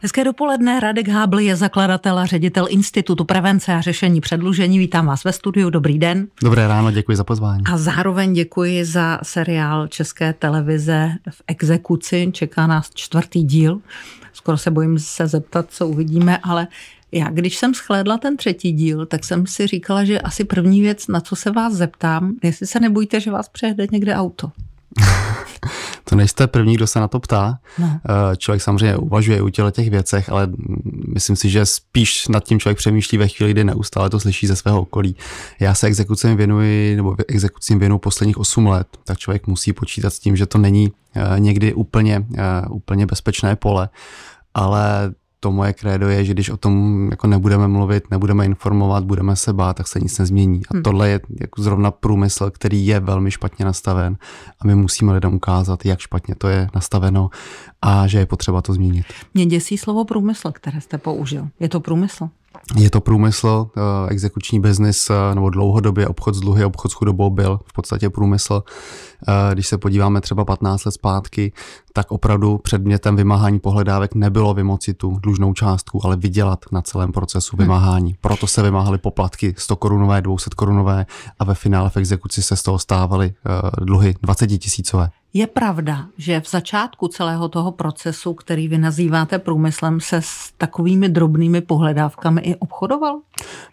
Hezké dopoledne, Radek Hábl je zakladatel a ředitel Institutu prevence a řešení předlužení. Vítám vás ve studiu, dobrý den. Dobré ráno, děkuji za pozvání. A zároveň děkuji za seriál České televize v exekuci. Čeká nás čtvrtý díl. Skoro se bojím se zeptat, co uvidíme, ale já, když jsem schlédla ten třetí díl, tak jsem si říkala, že asi první věc, na co se vás zeptám, jestli se nebojíte, že vás přejede někde auto. To nejste první, kdo se na to ptá. No. Eh, člověk samozřejmě uvažuje u těch věcech, ale myslím si, že spíš nad tím člověk přemýšlí ve chvíli, kdy neustále to slyší ze svého okolí. Já se exekucím věnuji, nebo exekucím věnuji posledních 8 let, tak člověk musí počítat s tím, že to není eh, někdy úplně, eh, úplně bezpečné pole, ale to moje krédo je, že když o tom jako nebudeme mluvit, nebudeme informovat, budeme se bát, tak se nic nezmění. A hmm. tohle je jako zrovna průmysl, který je velmi špatně nastaven a my musíme lidem ukázat, jak špatně to je nastaveno a že je potřeba to změnit. Mě děsí slovo průmysl, které jste použil. Je to průmysl? Je to průmysl, eh, exekuční biznis eh, nebo dlouhodobě obchod s dluhy, obchod s chudobou byl v podstatě průmysl. Eh, když se podíváme třeba 15 let zpátky, tak opravdu předmětem vymáhání pohledávek nebylo vymoci tu dlužnou částku, ale vydělat na celém procesu hmm. vymáhání. Proto se vymáhaly poplatky 100 korunové, 200 korunové a ve finále v exekuci se z toho stávaly dluhy 20 tisícové. Je pravda, že v začátku celého toho procesu, který vy nazýváte průmyslem, se s takovými drobnými pohledávkami i obchodoval?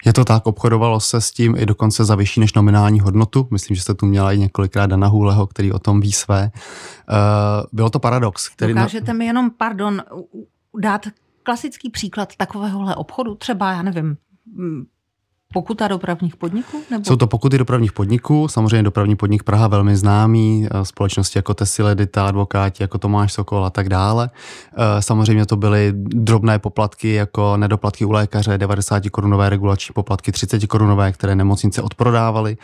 Je to tak, obchodovalo se s tím i dokonce za vyšší než nominální hodnotu. Myslím, že jste tu měla i několikrát Dana Hůleho, který o tom ví své. Uh, bylo to paradox. Který Dokážete mi jenom, pardon, dát klasický příklad takovéhohle obchodu? Třeba, já nevím, Pokuta dopravních podniků? Nebo? Jsou to pokuty dopravních podniků, samozřejmě dopravní podnik Praha velmi známý, eh, společnosti jako Tesiledita, advokáti jako Tomáš Sokol a tak dále. Eh, samozřejmě to byly drobné poplatky jako nedoplatky u lékaře, 90 korunové regulační poplatky, 30 korunové, které nemocnice odprodávaly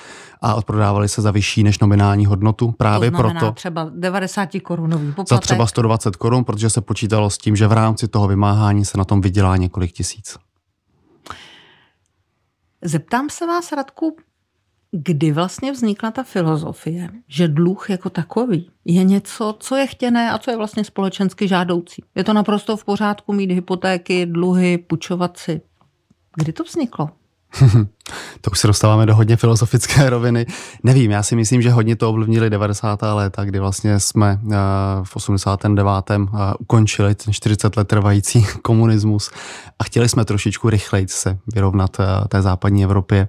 a odprodávaly se za vyšší než nominální hodnotu. Právě to proto třeba 90 korunový poplatek. Za třeba 120 korun, protože se počítalo s tím, že v rámci toho vymáhání se na tom vydělá několik tisíc. Zeptám se vás, Radku, kdy vlastně vznikla ta filozofie, že dluh jako takový je něco, co je chtěné a co je vlastně společensky žádoucí. Je to naprosto v pořádku mít hypotéky, dluhy, půjčovat si. Kdy to vzniklo? to už se dostáváme do hodně filozofické roviny. Nevím, já si myslím, že hodně to ovlivnili 90. léta, kdy vlastně jsme eh, v 89. Eh, ukončili ten 40 let trvající komunismus a chtěli jsme trošičku rychleji se vyrovnat eh, té západní Evropě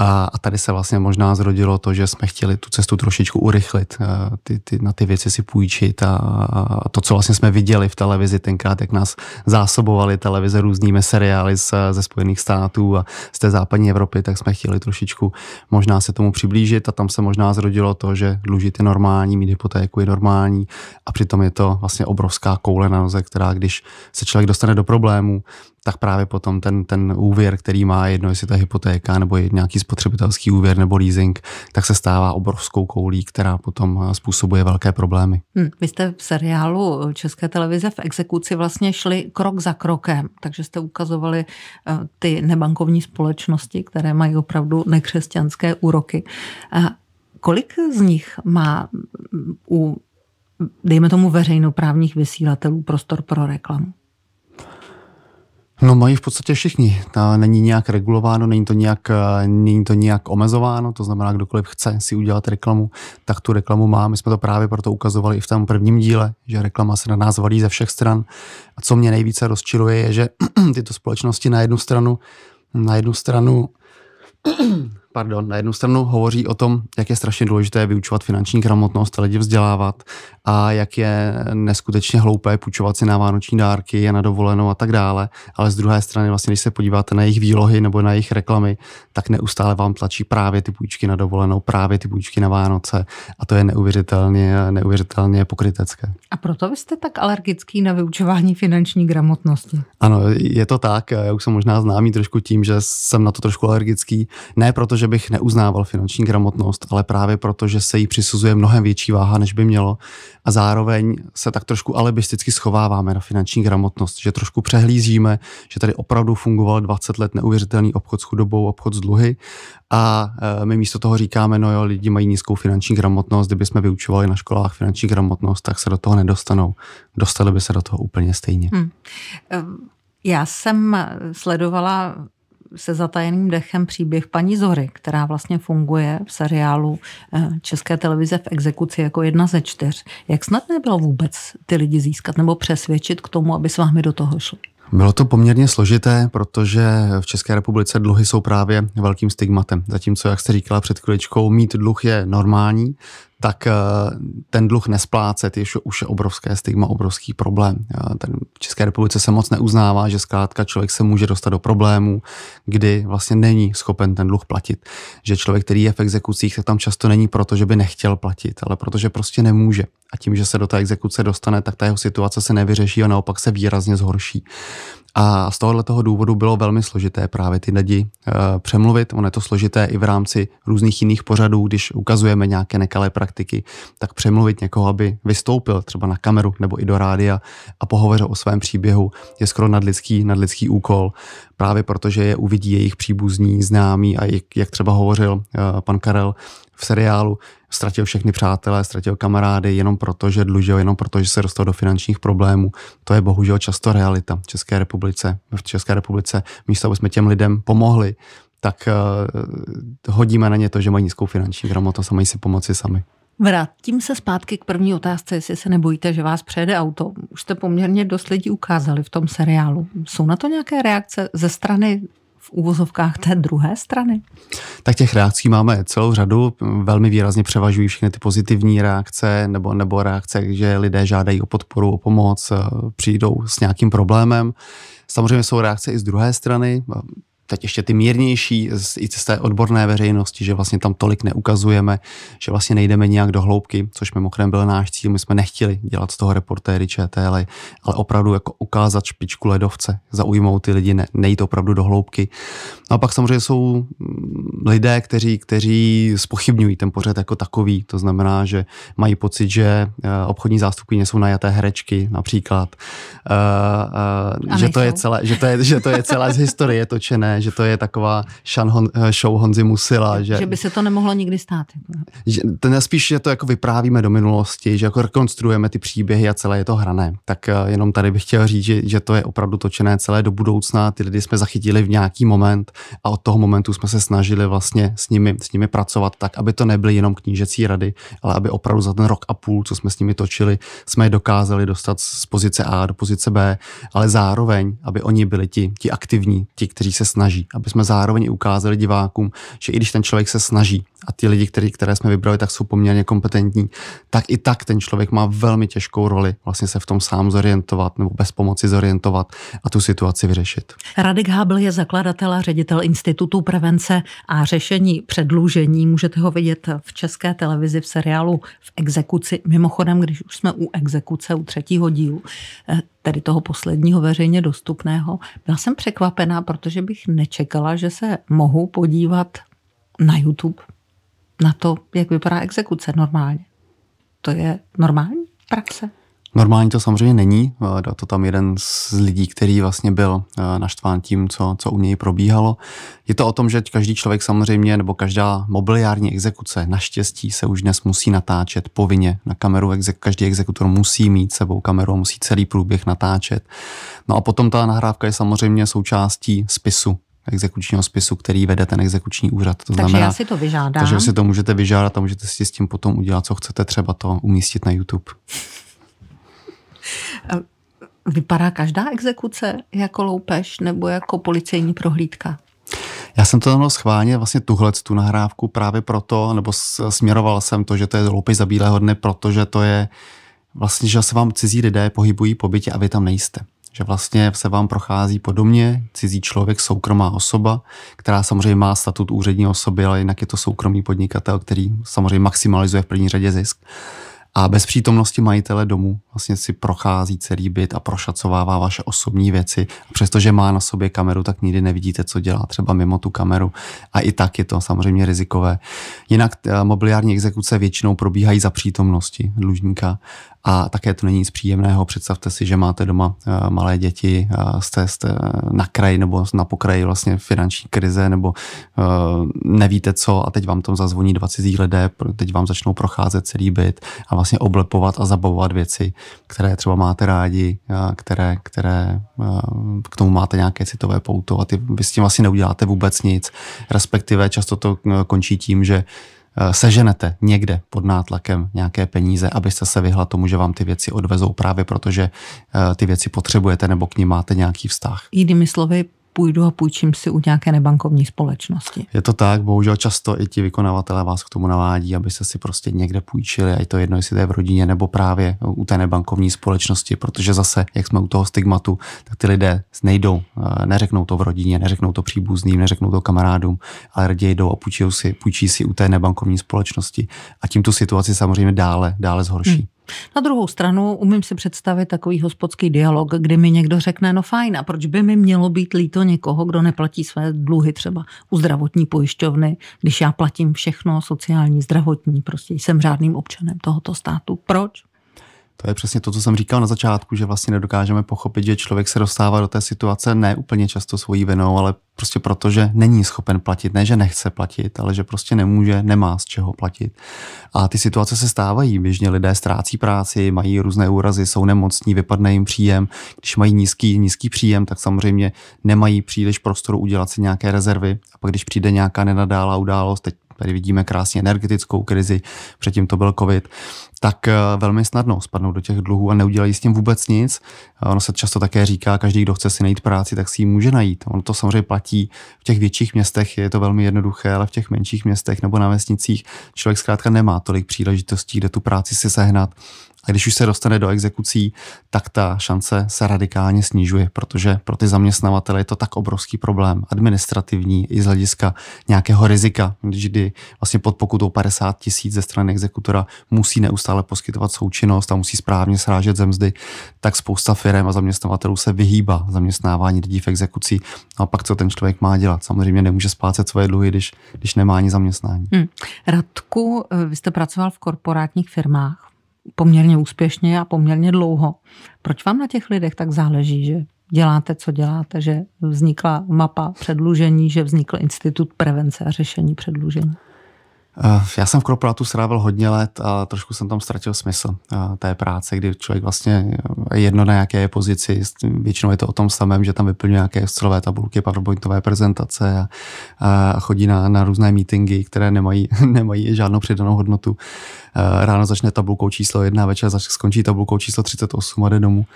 a, a tady se vlastně možná zrodilo to, že jsme chtěli tu cestu trošičku urychlit, eh, ty, ty, na ty věci si půjčit a, a to, co vlastně jsme viděli v televizi tenkrát, jak nás zásobovali televize různými seriály z, ze Spojených států a z té západní Evropy, tak jsme chtěli trošičku možná se tomu přiblížit a tam se možná zrodilo to, že dlužit je normální, mít hypotéku je normální a přitom je to vlastně obrovská koule na noze, která když se člověk dostane do problémů, tak právě potom ten, ten úvěr, který má jedno, jestli to je hypotéka nebo je nějaký spotřebitelský úvěr nebo leasing, tak se stává obrovskou koulí, která potom eh, způsobuje velké problémy. Hmm, vy jste v seriálu České televize v exekuci vlastně šli krok za krokem, takže jste ukazovali uh, ty nebankovní společnosti, které mají opravdu nekřesťanské úroky. Kolik z nich má mm, u, dejme tomu, veřejnoprávních vysílatelů prostor pro reklamu? No mají v podstatě všichni. Není nějak regulováno, není to nějak, není to nějak omezováno, to znamená, kdokoliv chce si udělat reklamu, tak tu reklamu má. My jsme to právě proto ukazovali i v tom prvním díle, že reklama se na nás valí ze všech stran. A co mě nejvíce rozčiluje, je, že tyto společnosti na jednu stranu, na jednu stranu pardon, na jednu stranu hovoří o tom, jak je strašně důležité vyučovat finanční gramotnost, lidi vzdělávat a jak je neskutečně hloupé půjčovat si na vánoční dárky a na dovolenou a tak dále. Ale z druhé strany, vlastně, když se podíváte na jejich výlohy nebo na jejich reklamy, tak neustále vám tlačí právě ty půjčky na dovolenou, právě ty půjčky na Vánoce a to je neuvěřitelně, neuvěřitelně pokrytecké. A proto vy jste tak alergický na vyučování finanční gramotnosti? Ano, je to tak. Já už jsem možná známý trošku tím, že jsem na to trošku alergický. Ne proto, že bych neuznával finanční gramotnost, ale právě proto, že se jí přisuzuje mnohem větší váha, než by mělo a zároveň se tak trošku alibisticky schováváme na finanční gramotnost, že trošku přehlížíme, že tady opravdu fungoval 20 let neuvěřitelný obchod s chudobou, obchod s dluhy a e, my místo toho říkáme, no jo, lidi mají nízkou finanční gramotnost, kdyby jsme vyučovali na školách finanční gramotnost, tak se do toho nedostanou. Dostali by se do toho úplně stejně. Hmm. Já jsem sledovala se zatajeným dechem příběh paní Zory, která vlastně funguje v seriálu eh, České televize v exekuci jako jedna ze čtyř. Jak snadné bylo vůbec ty lidi získat nebo přesvědčit k tomu, aby s vámi do toho šli? Bylo to poměrně složité, protože v České republice dluhy jsou právě velkým stigmatem. Zatímco, jak jste říkala před chviličkou, mít dluh je normální, tak eh, ten dluh nesplácet je už obrovské stigma, obrovský problém. Ten v České republice se moc neuznává, že zkrátka člověk se může dostat do problémů, kdy vlastně není schopen ten dluh platit. Že člověk, který je v exekucích, tak tam často není proto, že by nechtěl platit, ale protože prostě nemůže. A tím, že se do té exekuce dostane, tak ta jeho situace se nevyřeší a naopak se výrazně zhorší. A z tohohle toho důvodu bylo velmi složité právě ty lidi e, přemluvit. Ono je to složité i v rámci různých jiných pořadů, když ukazujeme nějaké nekalé praktiky, tak přemluvit někoho, aby vystoupil třeba na kameru nebo i do rádia a pohovořil o svém příběhu, je skoro nadlidský, nadlidský úkol, právě protože je uvidí jejich příbuzní, známí a jak, jak třeba hovořil e, pan Karel v seriálu, ztratil všechny přátelé, ztratil kamarády jenom proto, že dlužil, jenom proto, že se dostal do finančních problémů. To je bohužel často realita v České republice. V České republice místo, aby jsme těm lidem pomohli, tak uh, hodíme na ně to, že mají nízkou finanční gramotnost a mají si pomoci sami. Vrátím se zpátky k první otázce, jestli se nebojíte, že vás přejede auto. Už jste poměrně dost lidí ukázali v tom seriálu. Jsou na to nějaké reakce ze strany v úvozovkách té druhé strany? Tak těch reakcí máme celou řadu. Velmi výrazně převažují všechny ty pozitivní reakce nebo, nebo reakce, že lidé žádají o podporu, o pomoc, přijdou s nějakým problémem. Samozřejmě jsou reakce i z druhé strany teď ještě ty mírnější i z té odborné veřejnosti, že vlastně tam tolik neukazujeme, že vlastně nejdeme nějak do hloubky, což mimochodem byl náš cíl. My jsme nechtěli dělat z toho reportéry ČTL, ale opravdu jako ukázat špičku ledovce, zaujmout ty lidi, ne, nejít opravdu do hloubky. No a pak samozřejmě jsou mm, lidé, kteří, kteří spochybňují ten pořad jako takový, to znamená, že mají pocit, že eh, obchodní zástupkyně jsou najaté herečky například, uh, uh, že, to je celé, že, to je, že to je celé z historie točené, že to je taková Hon, eh, show Honzy Musila. Že, že by se to nemohlo nikdy stát. Že, ten spíš, že to jako vyprávíme do minulosti, že jako rekonstruujeme ty příběhy a celé je to hrané. Tak eh, jenom tady bych chtěl říct, že, že to je opravdu točené celé do budoucna. Ty lidi jsme zachytili v nějaký moment a od toho momentu jsme se snažili vlastně s nimi, s nimi pracovat tak, aby to nebyly jenom knížecí rady, ale aby opravdu za ten rok a půl, co jsme s nimi točili, jsme je dokázali dostat z pozice A do pozice B, ale zároveň, aby oni byli ti, ti aktivní, ti, kteří se snaží snaží, aby jsme zároveň ukázali divákům, že i když ten člověk se snaží a ty lidi, který, které jsme vybrali, tak jsou poměrně kompetentní, tak i tak ten člověk má velmi těžkou roli vlastně se v tom sám zorientovat nebo bez pomoci zorientovat a tu situaci vyřešit. Radek Hábl je zakladatel a ředitel Institutu prevence a řešení předlužení. Můžete ho vidět v české televizi v seriálu v exekuci. Mimochodem, když už jsme u exekuce, u třetího dílu, eh, tedy toho posledního veřejně dostupného, byla jsem překvapená, protože bych nečekala, že se mohu podívat na YouTube na to, jak vypadá exekuce normálně. To je normální praxe? Normální to samozřejmě není. Dal to tam jeden z lidí, který vlastně byl eh, naštván tím, co, co u něj probíhalo. Je to o tom, že každý člověk samozřejmě, nebo každá mobiliární exekuce naštěstí se už dnes musí natáčet povinně na kameru. Každý exekutor musí mít sebou kameru, musí celý průběh natáčet. No a potom ta nahrávka je samozřejmě součástí spisu exekučního spisu, který vede ten exekuční úřad. To takže znamená, já si to vyžádám. Takže si to můžete vyžádat a můžete si s tím potom udělat, co chcete, třeba to umístit na YouTube. Vypadá každá exekuce jako loupež nebo jako policejní prohlídka? Já jsem to tam schválně vlastně tuhle tu nahrávku právě proto, nebo směroval jsem to, že to je loupež za bílého dne, protože to je vlastně, že se vám cizí lidé pohybují po bytě a vy tam nejste že vlastně se vám prochází po domě cizí člověk, soukromá osoba, která samozřejmě má statut úřední osoby, ale jinak je to soukromý podnikatel, který samozřejmě maximalizuje v první řadě zisk. A bez přítomnosti majitele domu vlastně si prochází celý byt a prošacovává vaše osobní věci. A přestože má na sobě kameru, tak nikdy nevidíte, co dělá třeba mimo tu kameru. A i tak je to samozřejmě rizikové. Jinak eh, mobiliární exekuce většinou probíhají za přítomnosti dlužníka a také to není nic příjemného. Představte si, že máte doma malé děti, jste, jste na kraji nebo na pokraji vlastně finanční krize nebo nevíte co a teď vám tam zazvoní dva cizí lidé, teď vám začnou procházet celý byt a vlastně oblepovat a zabavovat věci, které třeba máte rádi, které, které k tomu máte nějaké citové pouto a ty, vy s tím vlastně neuděláte vůbec nic. Respektive často to končí tím, že seženete někde pod nátlakem nějaké peníze, abyste se vyhla tomu, že vám ty věci odvezou právě protože ty věci potřebujete nebo k ním máte nějaký vztah. Jinými slovy, půjdu a půjčím si u nějaké nebankovní společnosti. Je to tak, bohužel často i ti vykonavatelé vás k tomu navádí, abyste si prostě někde půjčili, a je to jedno, jestli to je v rodině nebo právě u té nebankovní společnosti, protože zase, jak jsme u toho stigmatu, tak ty lidé nejdou, eh, neřeknou to v rodině, neřeknou to příbuzným, neřeknou to kamarádům, ale raději jdou a půjčí si, půjčí si u té nebankovní společnosti a tím tu situaci samozřejmě dále, dále zhorší. Hmm. Na druhou stranu umím si představit takový hospodský dialog, kdy mi někdo řekne, no fajn, a proč by mi mělo být líto někoho, kdo neplatí své dluhy třeba u zdravotní pojišťovny, když já platím všechno, sociální, zdravotní, prostě jsem řádným občanem tohoto státu. Proč? To je přesně to, co jsem říkal na začátku, že vlastně nedokážeme pochopit, že člověk se dostává do té situace ne úplně často svojí vinou, ale prostě proto, že není schopen platit, ne, že nechce platit, ale že prostě nemůže, nemá z čeho platit. A ty situace se stávají. Běžně lidé ztrácí práci, mají různé úrazy, jsou nemocní, vypadne jim příjem. Když mají nízký, nízký příjem, tak samozřejmě nemají příliš prostoru udělat si nějaké rezervy. A pak, když přijde nějaká nenadálá událost, teď tady vidíme krásně energetickou krizi, předtím to byl covid, tak eh, velmi snadno spadnou do těch dluhů a neudělají s tím vůbec nic. Ono se často také říká, každý, kdo chce si najít práci, tak si ji může najít. Ono to samozřejmě platí v těch větších městech, je to velmi jednoduché, ale v těch menších městech nebo na vesnicích člověk zkrátka nemá tolik příležitostí, kde tu práci si sehnat když už se dostane do exekucí, tak ta šance se radikálně snižuje, protože pro ty zaměstnavatele je to tak obrovský problém administrativní i z hlediska nějakého rizika, kdy vlastně pod pokutou 50 tisíc ze strany exekutora musí neustále poskytovat součinnost a musí správně srážet zemzdy, tak spousta firm a zaměstnavatelů se vyhýbá zaměstnávání lidí v exekucí. A pak co ten člověk má dělat? Samozřejmě nemůže splácet svoje dluhy, když, když nemá ani zaměstnání. Hmm. Radku, vy jste pracoval v korporátních firmách poměrně úspěšně a poměrně dlouho. Proč vám na těch lidech tak záleží, že děláte, co děláte, že vznikla mapa předlužení, že vznikl institut prevence a řešení předlužení? Eh, já jsem v korporátu strávil hodně let a trošku jsem tam ztratil smysl eh, té práce, kdy člověk vlastně je jedno na jaké pozici, většinou je to o tom samém, že tam vyplňuje nějaké stolové tabulky, powerpointové prezentace a, chodí na, na různé meetingy, které nemají, nemají žádnou přidanou hodnotu. Eh, ráno začne tabulkou číslo jedna, večer skončí tabulkou číslo 38 a jde domů.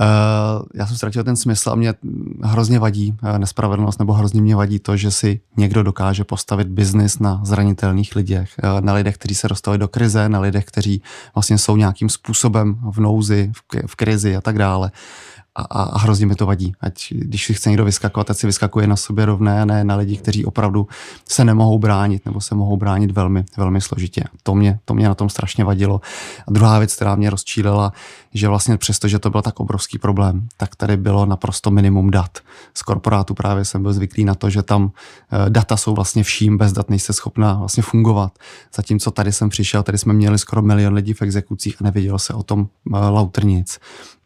Uh, já jsem ztratil ten smysl a mě hrozně vadí uh, nespravedlnost nebo hrozně mě vadí to, že si někdo dokáže postavit biznis na zranitelných lidech, uh, na lidech, kteří se dostali do krize, na lidech, kteří vlastně jsou nějakým způsobem v nouzi, v krizi a tak dále a, a hrozně mi to vadí. Ať když si chce někdo vyskakovat, ať si vyskakuje na sobě rovné a ne na lidi, kteří opravdu se nemohou bránit nebo se mohou bránit velmi, velmi složitě. To mě, to mě na tom strašně vadilo. A druhá věc, která mě rozčílila, že vlastně přesto, že to byl tak obrovský problém, tak tady bylo naprosto minimum dat. Z korporátu právě jsem byl zvyklý na to, že tam eh, data jsou vlastně vším, bez dat nejste schopná vlastně fungovat. Zatímco tady jsem přišel, tady jsme měli skoro milion lidí v exekucích a nevědělo se o tom eh, lauter nic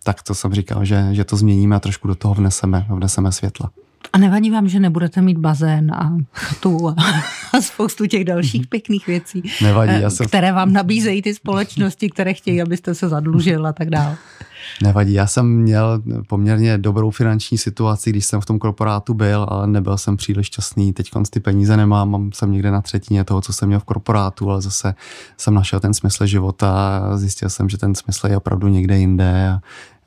tak to jsem říkal, že, že to změníme a trošku do toho vneseme, vneseme světla. A nevadí vám, že nebudete mít bazén a tu a, a spoustu těch dalších pěkných věcí, nevadí, já jsem... které vám nabízejí ty společnosti, které chtějí, abyste se zadlužil a tak dále. Nevadí, já jsem měl poměrně dobrou finanční situaci, když jsem v tom korporátu byl, ale nebyl jsem příliš šťastný. Teď ty peníze nemám, mám jsem někde na třetině toho, co jsem měl v korporátu, ale zase jsem našel ten smysl života a zjistil jsem, že ten smysl je opravdu někde jinde a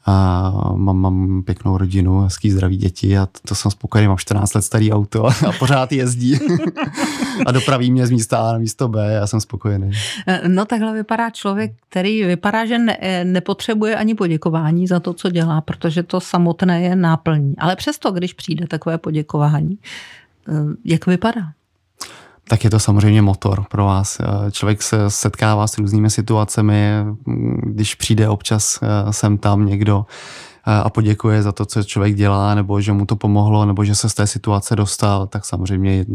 a mám, mám pěknou rodinu, hezký zdraví děti a to, jsem spokojený, mám 14 let starý auto a, pořád jezdí a dopraví mě z místa A na místo B, já jsem spokojený. No takhle vypadá člověk, který vypadá, že ne, nepotřebuje ani poděkování za to, co dělá, protože to samotné je náplní. Ale přesto, když přijde takové poděkování, eh, jak vypadá? Tak je to samozřejmě motor pro vás. Eh, člověk se setkává s různými situacemi, když přijde občas eh, sem tam někdo eh, a poděkuje za to, co člověk dělá, nebo že mu to pomohlo, nebo že se z té situace dostal, tak samozřejmě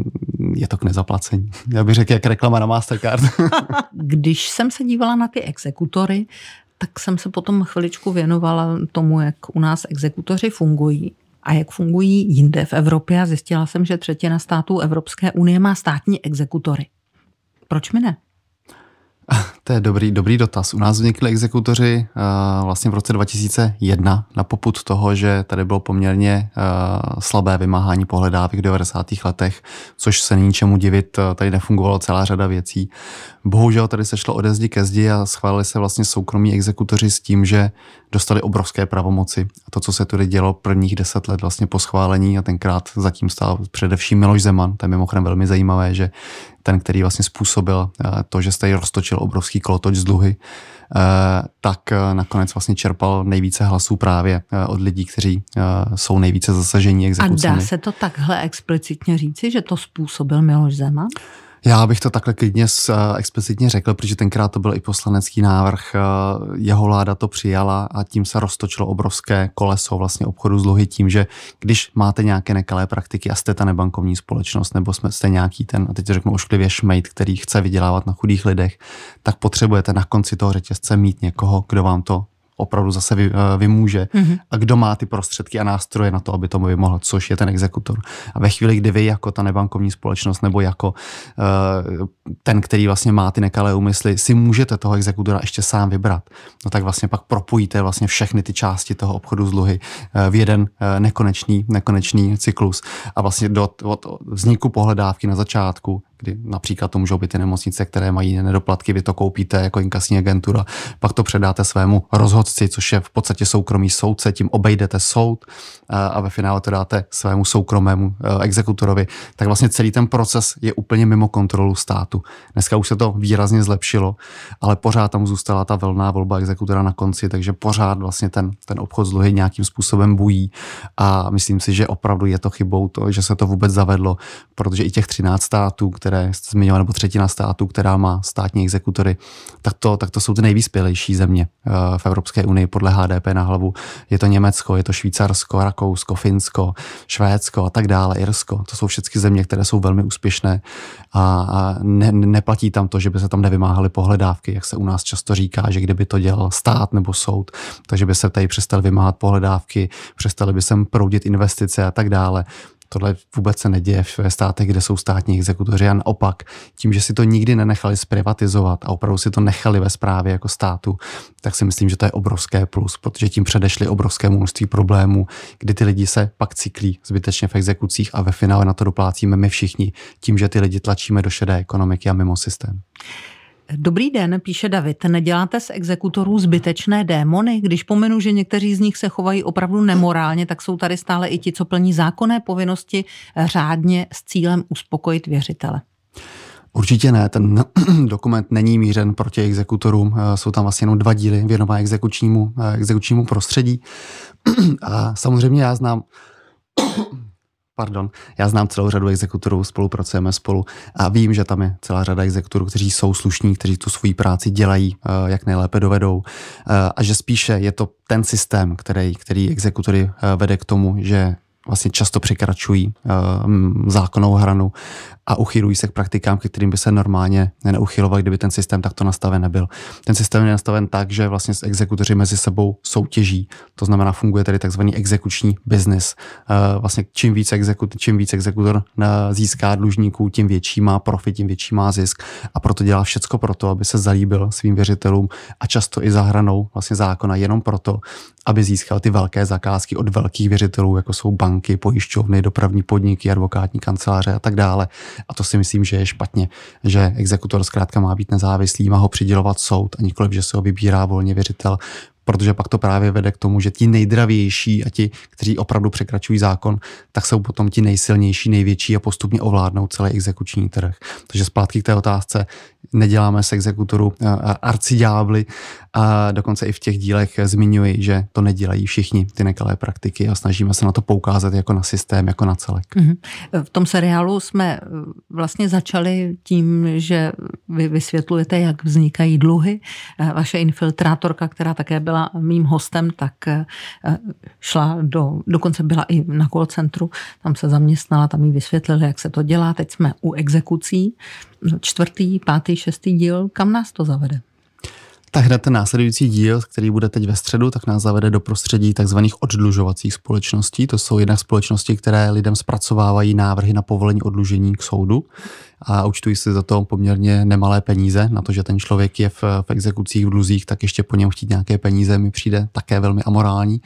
je to k nezaplacení. Já bych řekl, jak reklama na Mastercard. Když jsem se dívala na ty exekutory, tak jsem se potom chviličku věnovala tomu, jak u nás exekutoři fungují a jak fungují jinde v Evropě a zjistila jsem, že třetina států Evropské unie má státní exekutory. Proč mi ne? To je dobrý, dobrý dotaz. U nás vznikli exekutoři uh, vlastně v roce 2001 na poput toho, že tady bylo poměrně uh, slabé vymáhání pohledávek v 90. letech, což se není čemu divit, uh, tady nefungovalo celá řada věcí. Bohužel tady se šlo ode zdi ke zdi a schválili se vlastně soukromí exekutoři s tím, že dostali obrovské pravomoci. A to, co se tady dělo prvních deset let vlastně po schválení a tenkrát zatím stál především Miloš Zeman, to je mimochodem velmi zajímavé, že ten, který vlastně způsobil to, že tady roztočil obrovský kolotoč z dluhy, tak nakonec vlastně čerpal nejvíce hlasů právě od lidí, kteří jsou nejvíce zasažení exekucemi. A dá se to takhle explicitně říci, že to způsobil Miloš Zeman? Já bych to takhle klidně uh, explicitně řekl, protože tenkrát to byl i poslanecký návrh, uh, jeho vláda to přijala a tím se roztočilo obrovské koleso vlastně obchodu s dluhy tím, že když máte nějaké nekalé praktiky a jste ta nebankovní společnost nebo jsme, jste nějaký ten, a teď řeknu ošklivě šmejt, který chce vydělávat na chudých lidech, tak potřebujete na konci toho řetězce mít někoho, kdo vám to opravdu zase vy, eh, vymůže mm-hmm. a kdo má ty prostředky a nástroje na to, aby tomu vymohl, což je ten exekutor. A ve chvíli, kdy vy jako ta nebankovní společnost nebo jako uh, ten, který vlastně má ty nekalé úmysly, si můžete toho exekutora ještě sám vybrat, no tak vlastně pak propojíte vlastně všechny ty části toho obchodu z dluhy uh, v jeden uh, nekonečný, nekonečný cyklus. A vlastně do, od vzniku pohledávky na začátku kdy například to můžou být ty nemocnice, které mají nedoplatky, vy to koupíte jako inkasní agentura, pak to předáte svému rozhodci, což je v podstatě soukromý soudce, tím obejdete soud a ve finále to dáte svému soukromému e, exekutorovi, tak vlastně celý ten proces je úplně mimo kontrolu státu. Dneska už se to výrazně zlepšilo, ale pořád tam zůstala ta velná volba exekutora na konci, takže pořád vlastně ten, ten obchod s dluhy nějakým způsobem bují a myslím si, že opravdu je to chybou to, že se to vůbec zavedlo, protože i těch 13 států, které které jste zmiňoval, nebo třetina států, která má státní exekutory, tak to, tak to jsou ty nejvyspělejší země eh, v Evropské unii podle HDP na hlavu. Je to Německo, je to Švýcarsko, Rakousko, Finsko, Švédsko a tak dále, Irsko. To jsou všechny země, které jsou velmi úspěšné a, a ne, neplatí tam to, že by se tam nevymáhaly pohledávky, jak se u nás často říká, že kdyby to dělal stát nebo soud, takže by se tady přestali vymáhat pohledávky, přestali by sem proudit investice a tak dále. Tohle vůbec se neděje ve státech, kde jsou státní exekutoři a naopak, tím, že si to nikdy nenechali zprivatizovat a opravdu si to nechali ve správě jako státu, tak si myslím, že to je obrovské plus, protože tím předešli obrovskému množství problémů, kdy ty lidi se pak cyklí zbytečně v exekucích a ve finále na to doplácíme my všichni, tím, že ty lidi tlačíme do šedé ekonomiky a mimo systém. Dobrý den, píše David. Neděláte z exekutorů zbytečné démony? Když pomenu, že někteří z nich se chovají opravdu nemorálně, tak jsou tady stále i ti, co plní zákonné povinnosti řádně s cílem uspokojit věřitele. Určitě ne, ten dokument není mířen proti exekutorům, jsou tam vlastně jenom dva díly věnované exekučnímu, exekučnímu prostředí. A samozřejmě já znám Pardon, já znám celou řadu exekutorů, spolupracujeme spolu a vím, že tam je celá řada exekutorů, kteří jsou slušní, kteří tu svoji práci dělají, eh, jak nejlépe dovedou. Eh, a že spíše je to ten systém, který, který exekutory eh, vede k tomu, že vlastně často překračují uh, zákonnou hranu a uchylují se k praktikám, k kterým by se normálně neuchylovali, kdyby ten systém takto nastaven nebyl. Ten systém je nastaven tak, že vlastně exekutoři mezi sebou soutěží, to znamená, funguje tady takzvaný exekuční business. Uh, vlastně čím víc, exekut, čím víc exekutor uh, získá dlužníků, tím větší má profit, tím větší má zisk a proto dělá všecko proto, aby se zalíbil svým věřitelům a často i za hranou vlastně zákona jenom proto, aby získal ty velké zakázky od velkých věřitelů, jako jsou banky, pojišťovny, dopravní podniky, advokátní kanceláře a tak dále. A to si myslím, že je špatně, že exekutor zkrátka má být nezávislý, má ho přidělovat soud a nikoliv, že se ho vybírá volně věřitel, protože pak to právě vede k tomu, že ti nejdravější a ti, kteří opravdu překračují zákon, tak jsou potom ti nejsilnější, největší a postupně ovládnou celý exekuční trh. Takže zpátky k té otázce, neděláme z exekutorů eh, arciďábly a dokonce i v těch dílech zmiňuji, že to nedělají všichni ty nekalé praktiky a snažíme se na to poukázat jako na systém, jako na celek. Mm-hmm. V tom seriálu jsme eh, vlastně začali tím, že vy vysvětlujete, jak vznikají dluhy. Eh, vaše infiltrátorka, která také byla mým hostem, tak šla do, dokonce byla i na call centru, tam se zaměstnala, tam jí vysvětlili, jak se to dělá. Teď jsme u exekucí čtvrtý, pátý, šestý díl, kam nás to zavede? Tak hned ten následující díl, který bude teď ve středu, tak nás zavede do prostředí tzv. oddlužovacích společností. To jsou jednak společnosti, které lidem zpracovávají návrhy na povolení odlužení k soudu a účtují si za to poměrně nemalé peníze. Na to, že ten člověk je v, v exekucích, v dluzích, tak ještě po něm chtít nějaké peníze mi přijde také velmi amorální.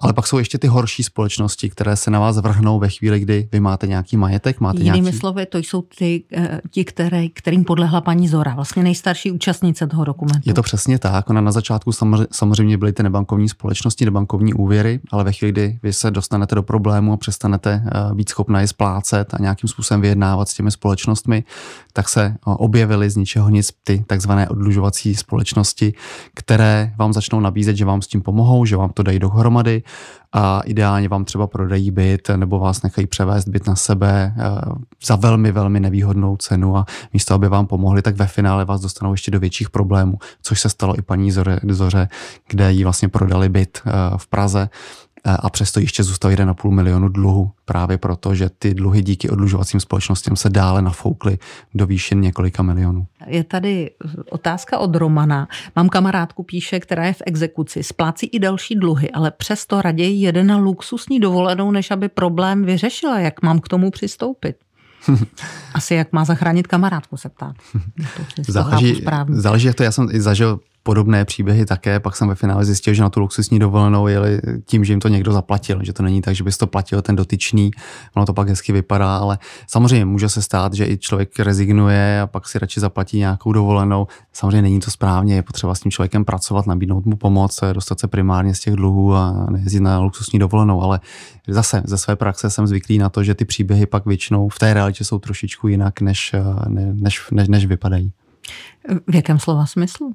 Ale pak jsou ještě ty horší společnosti, které se na vás vrhnou ve chvíli, kdy vy máte nějaký majetek, máte Jinými nějaký... slovy, to jsou ty, eh, ti, které, kterým podlehla paní Zora, vlastně nejstarší účastnice toho dokumentu. Je to přesně tak. Ona na začátku samozřejmě byly ty nebankovní společnosti, nebankovní úvěry, ale ve chvíli, kdy vy se dostanete do problému a přestanete eh, být schopna je splácet a nějakým způsobem vyjednávat s těmi společnostmi, firmy, tak se objevily z ničeho nic ty takzvané odlužovací společnosti, které vám začnou nabízet, že vám s tím pomohou, že vám to dají dohromady a ideálně vám třeba prodají byt nebo vás nechají převést byt na sebe eh, za velmi, velmi nevýhodnou cenu a místo, aby vám pomohli, tak ve finále vás dostanou ještě do větších problémů, což se stalo i paní Zoře, Zoře kde jí vlastně prodali byt eh, v Praze a přesto ještě zůstal 1,5 milionu dluhu právě proto, že ty dluhy díky odlužovacím společnostem se dále nafoukly do výšin několika milionů. Je tady otázka od Romana. Mám kamarádku, píše, která je v exekuci, splácí i další dluhy, ale přesto raději jede na luxusní dovolenou, než aby problém vyřešila. Jak mám k tomu přistoupit? Asi jak má zachránit kamarádku, se ptá. záleží, záleží, jak to já jsem zažil podobné příběhy také. Pak jsem ve finále zjistil, že na tu luxusní dovolenou jeli tím, že jim to někdo zaplatil, že to není tak, že bys to platil ten dotyčný, ono to pak hezky vypadá, ale samozřejmě může se stát, že i člověk rezignuje a pak si radši zaplatí nějakou dovolenou. Samozřejmě není to správně, je potřeba s tím člověkem pracovat, nabídnout mu pomoc, dostat se primárně z těch dluhů a nejezdit na luxusní dovolenou, ale zase ze své praxe jsem zvyklý na to, že ty příběhy pak většinou v té realitě jsou trošičku jinak, než, než, než, než vypadají. V jakém slova smyslu?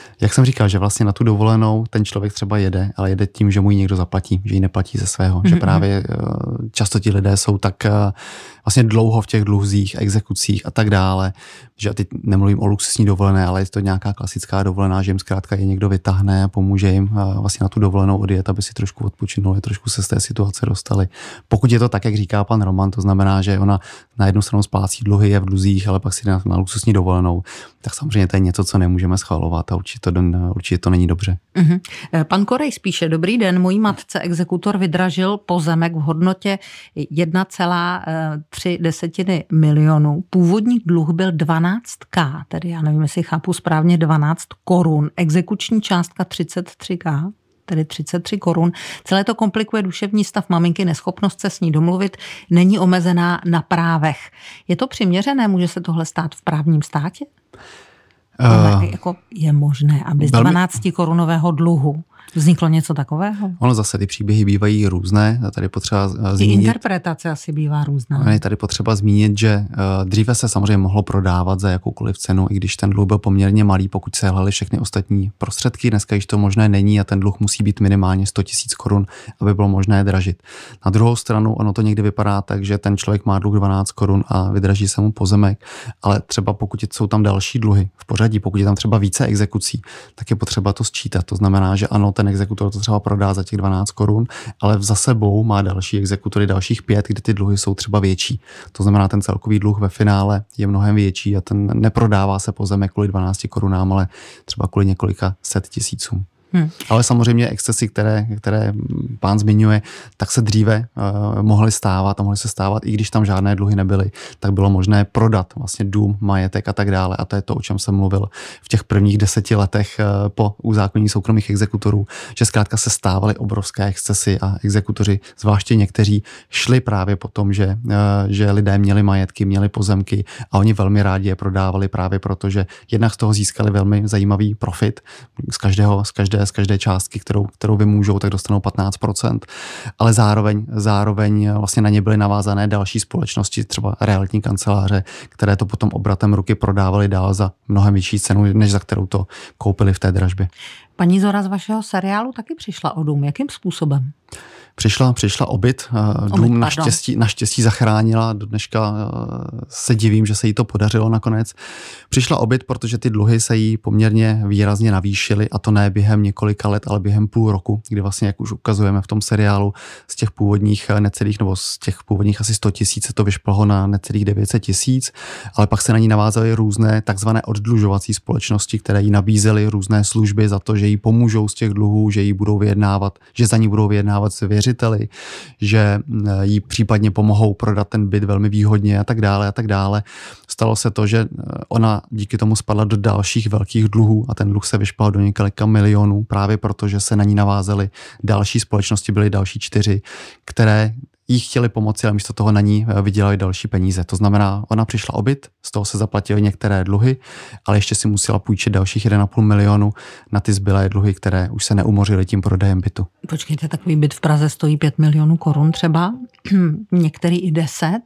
Jak jsem říkal, že vlastně na tu dovolenou ten člověk třeba jede, ale jede tím, že mu ji někdo zaplatí, že ji neplatí ze svého. Mm-hmm. Že právě eh, často ti lidé jsou tak eh, vlastně dlouho v těch dluhzích, exekucích a tak dále, že teď nemluvím o luxusní dovolené, ale je to nějaká klasická dovolená, že jim zkrátka je někdo vytáhne a pomůže jim eh, vlastně na tu dovolenou odjet, aby si trošku odpočinuli, trošku se z té situace dostali. Pokud je to tak, jak říká pan Roman, to znamená, že ona na jednu stranu splácí dluhy, je v dluzích, ale pak si na, na luxusní dovolenou, tak samozřejmě to je něco, co nemůžeme schvalovat a určitě to, určitě to není dobře. Uh-huh. Pan Korej spíše, dobrý den, mojí matce exekutor vydražil pozemek v hodnotě 1,3 desetiny milionů. Původní dluh byl 12k, tedy já nevím, jestli chápu správně 12 korun. Exekuční částka 33k tedy 33 korun. Celé to komplikuje duševní stav maminky, neschopnost se s ní domluvit, není omezená na právech. Je to přiměřené? Může se tohle stát v právním státě? Uh, jako je možné, aby z 12 korunového dluhu Vzniklo něco takového? Ono zase ty příběhy bývají různé. Tady potřeba eh, zmínit. I interpretace asi bývá různá. Je tady potřeba zmínit, že eh, dříve se samozřejmě mohlo prodávat za jakoukoliv cenu, i když ten dluh byl poměrně malý, pokud se hlali všechny ostatní prostředky. Dneska již to možné není a ten dluh musí být minimálně 100 000 korun, aby bylo možné dražit. Na druhou stranu ono to někdy vypadá tak, že ten člověk má dluh 12 korun a vydraží se mu pozemek, ale třeba pokud jsou tam další dluhy v pořadí, pokud je tam třeba více exekucí, tak je potřeba to sčítat. To znamená, že ano, ten exekutor to třeba prodá za těch 12 korun, ale za sebou má další exekutory, dalších pět, kde ty dluhy jsou třeba větší. To znamená, ten celkový dluh ve finále je mnohem větší a ten neprodává se pozemek kvůli 12 korunám, ale třeba kvůli několika set tisícům. Hmm. Ale samozřejmě excesy, které, které pán zmiňuje, tak se dříve uh, mohly stávat a mohly se stávat, i když tam žádné dluhy nebyly, tak bylo možné prodat vlastně dům, majetek a tak dále. A to je to, o čem jsem mluvil v těch prvních deseti letech uh, po uzákonění soukromých exekutorů, že zkrátka se stávaly obrovské excesy a exekutoři, zvláště někteří, šli právě po tom, že, uh, že lidé měli majetky, měli pozemky a oni velmi rádi je prodávali právě proto, že jednak z toho získali velmi zajímavý profit z každého, z každé z každé částky, kterou, kterou vymůžou, tak dostanou 15%, ale zároveň, zároveň vlastně na ně byly navázané další společnosti, třeba realitní kanceláře, které to potom obratem ruky prodávaly dál za mnohem vyšší cenu, než za kterou to koupili v té dražbě. Paní Zora z vašeho seriálu taky přišla o dům. Jakým způsobem? Přišla, přišla obyt, eh, dům naštěstí, naštěstí zachránila, do dneška eh, se divím, že se jí to podařilo nakonec. Přišla obyt, protože ty dluhy se jí poměrně výrazně navýšily a to ne během několika let, ale během půl roku, kdy vlastně, jak už ukazujeme v tom seriálu, z těch původních eh, necelých, nebo z těch původních asi 100 tisíc se to vyšplhlo na necelých 900 tisíc, ale pak se na ní navázaly různé takzvané oddlužovací společnosti, které jí nabízely různé služby za to, že jí pomůžou z těch dluhů, že jí budou vyjednávat, že za ní budou vyjednávat s věřiteli, že eh, jí případně pomohou prodat ten byt velmi výhodně a tak dále a tak dále. Stalo se to, že eh, ona díky tomu spadla do dalších velkých dluhů a ten dluh se vyšpal do několika milionů právě proto, že se na ní navázaly další společnosti, byly další čtyři, které jí chtěli pomoci, ale místo toho na ní eh, vydělali další peníze. To znamená, ona přišla obyt, z toho se zaplatily některé dluhy, ale ještě si musela půjčit dalších 1,5 milionu na ty zbylé dluhy, které už se neumořily tím prodejem bytu. Počkejte, takový byt v Praze stojí 5 milionů korun třeba, některý i 10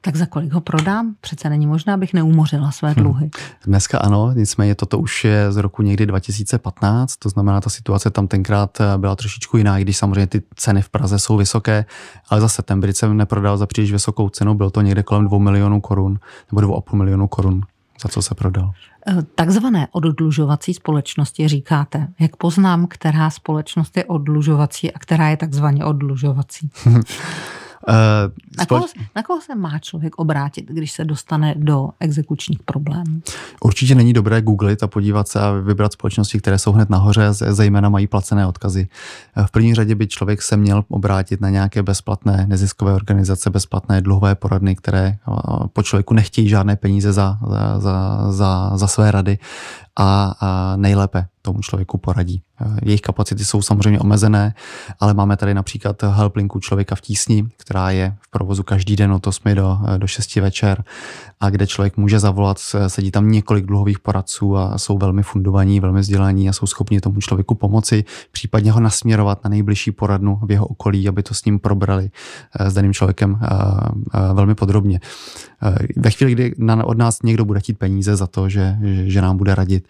tak za kolik ho prodám? Přece není možné, abych neumořila své hm. dluhy. Hmm. Dneska ano, nicméně toto už je z roku někdy 2015, to znamená, ta situace tam tenkrát eh, byla trošičku jiná, i když samozřejmě ty ceny v Praze jsou vysoké, ale zase ten byt jsem neprodal za příliš vysokou cenu, byl to někde kolem 2 milionů korun nebo 2,5 milionů korun, za co se prodal. Eh, takzvané oddlužovací společnosti říkáte. Jak poznám, která společnost je oddlužovací a která je takzvaně oddlužovací? Uh, na, koho, na koho se má člověk obrátit, když se dostane do exekučních problémů? Určitě není dobré googlit a podívat se a vybrat společnosti, které jsou hned nahoře, zejména mají placené odkazy. Eh, v první řadě by člověk se měl obrátit na nějaké bezplatné neziskové organizace, bezplatné dluhové poradny, které eh, po člověku nechtějí žádné peníze za, za, za, za své rady a, a nejlépe tomu člověku poradí. Jejich kapacity jsou samozřejmě omezené, ale máme tady například helplinku člověka v tísni, která je v provozu každý den od 8 do, do 6 večer a kde člověk může zavolat, sedí tam několik dluhových poradců a jsou velmi fundovaní, velmi vzdělaní a jsou schopni tomu člověku pomoci, případně ho nasměrovat na nejbližší poradnu v jeho okolí, aby to s ním probrali eh, s daným člověkem eh, eh, velmi podrobně. Ve chvíli, kdy od nás někdo bude chtít peníze za to, že, že nám bude radit,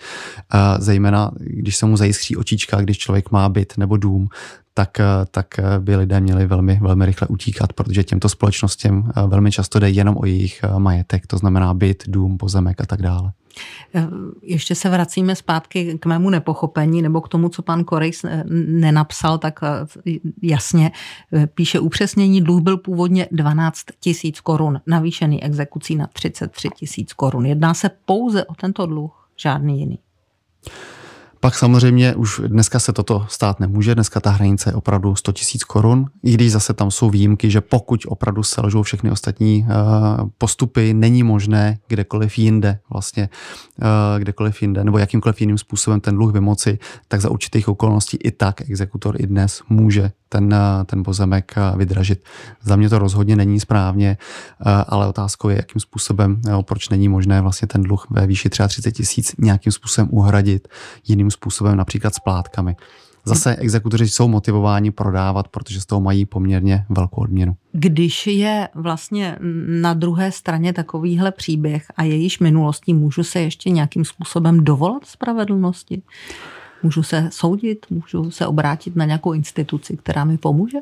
zejména když se mu zajiskří očička, když člověk má byt nebo dům, tak, tak by lidé měli velmi, velmi rychle utíkat, protože těmto společnostem velmi často jde jenom o jejich majetek, to znamená byt, dům, pozemek a tak dále. Ještě se vracíme zpátky k mému nepochopení nebo k tomu, co pan Korejs nenapsal, tak jasně píše upřesnění. Dluh byl původně 12 tisíc korun, navýšený exekucí na 33 tisíc korun. Jedná se pouze o tento dluh, žádný jiný. Pak samozřejmě už dneska se toto stát nemůže, dneska ta hranice je opravdu 100 tisíc korun, i když zase tam jsou výjimky, že pokud opravdu selžou všechny ostatní eh, postupy, není možné kdekoliv jinde vlastně, eh, kdekoliv jinde, nebo jakýmkoliv jiným způsobem ten dluh vymoci, tak za určitých okolností i tak exekutor i dnes může ten, eh, ten pozemek vydražit. Za mě to rozhodně není správně, ale otázkou je, jakým způsobem, proč není možné vlastně ten dluh ve výši 33 tisíc nějakým způsobem uhradit jiným způsobem, například splátkami. Zase exekutoři jsou motivováni prodávat, protože z toho mají poměrně velkou odměnu. Když je vlastně na druhé straně takovýhle příběh a jejíž minulostí, můžu se ještě nějakým způsobem dovolat spravedlnosti? Můžu se soudit, můžu se obrátit na nějakou instituci, která mi pomůže?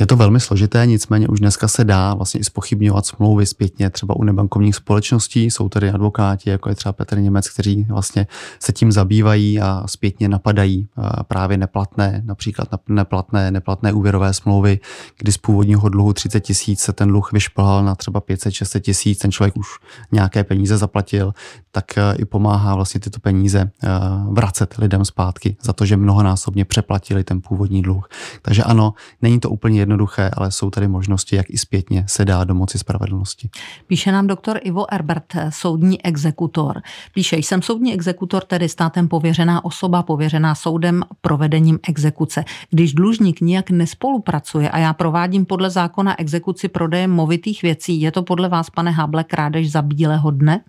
Je to velmi složité, nicméně už dneska se dá vlastně i spochybňovat smlouvy zpětně třeba u nebankovních společností. Jsou tady advokáti, jako je třeba Petr Němec, kteří vlastně se tím zabývají a zpětně napadají právě neplatné, například neplatné, neplatné úvěrové smlouvy, kdy z původního dluhu 30 tisíc se ten dluh vyšplhal na třeba 500-600 tisíc, ten člověk už nějaké peníze zaplatil, tak e, i pomáhá vlastně tyto peníze e, vracet lidem zpátky za to, že mnohonásobně přeplatili ten původní dluh. Takže ano, není to úplně jednoduché, ale jsou tady možnosti, jak i zpětně se dá do moci spravedlnosti. Píše nám doktor Ivo Erbert, soudní exekutor. Píše, jsem soudní exekutor, tedy státem pověřená osoba, pověřená soudem provedením exekuce. Když dlužník nijak nespolupracuje a já provádím podle zákona exekuci prodejem movitých věcí, je to podle vás, pane Háble, krádež za bílého dne?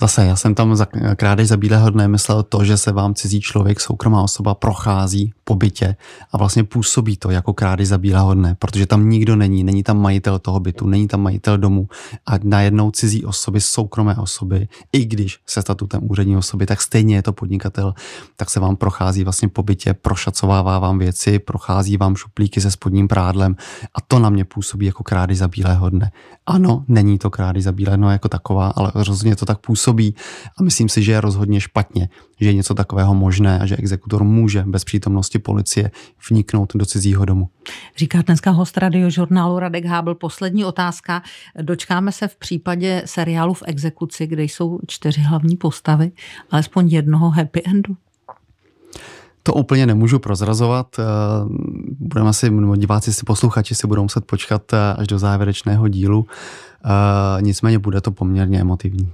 Zase, já jsem tam za krádež za bílého dne myslel to, že se vám cizí člověk, soukromá osoba prochází po bytě a vlastně působí to jako krádež za bílého dne, protože tam nikdo není, není tam majitel toho bytu, není tam majitel domu a najednou cizí osoby, soukromé osoby, i když se statutem úřední osoby, tak stejně je to podnikatel, tak se vám prochází vlastně po bytě, prošacovává vám věci, prochází vám šuplíky se spodním prádlem a to na mě působí jako krádež za bílého dne. Ano, není to krádež za bílého jako taková, ale rozhodně to tak působí a myslím si, že je rozhodně špatně, že je něco takového možné a že exekutor může bez přítomnosti policie vniknout do cizího domu. Říká dneska host radiožurnálu Radek Hábl. Poslední otázka. Dočkáme se v případě seriálu v exekuci, kde jsou čtyři hlavní postavy, alespoň jednoho happy endu? To úplně nemůžu prozrazovat. Eh, budeme si, diváci si, posluchači si budou muset počkat eh, až do závěrečného dílu. Eh, nicméně bude to poměrně emotivní.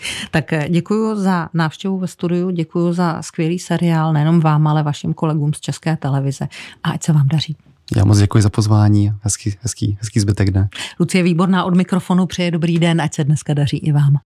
Tak děkuji za návštěvu ve studiu, děkuji za skvělý seriál, nejenom vám, ale vašim kolegům z České televize a ať se vám daří. Já moc děkuji za pozvání, hezký, hezký, hezký zbytek dne. Lucie Výborná od mikrofonu přeje dobrý den, ať se dneska daří i vám.